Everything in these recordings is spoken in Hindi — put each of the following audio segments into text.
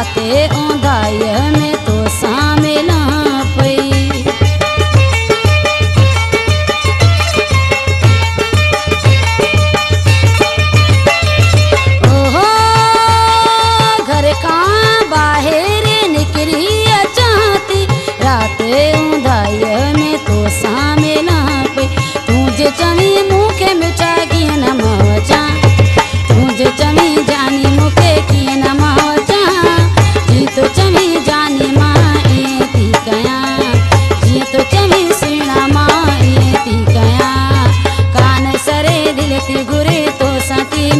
राति औंधाईअ में तो सां मिलां पई। ओहो, घर ॿाहिरि निकिरी अचां थी राति औंधाईअ में तो सां मिलां पई। तूं जे चवी मूंखे मिठा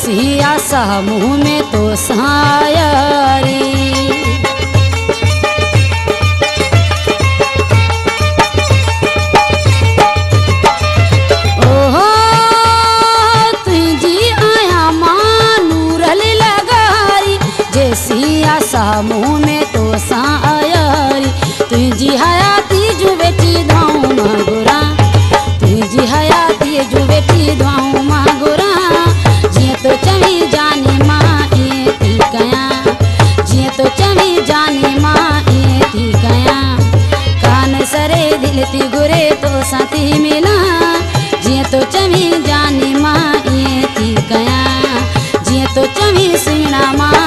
जैसी आसा मुँह में तो लगारी जैसी आसा मुँह में तो सां आयारी तुंहिंजी हयाती कृष्ण मा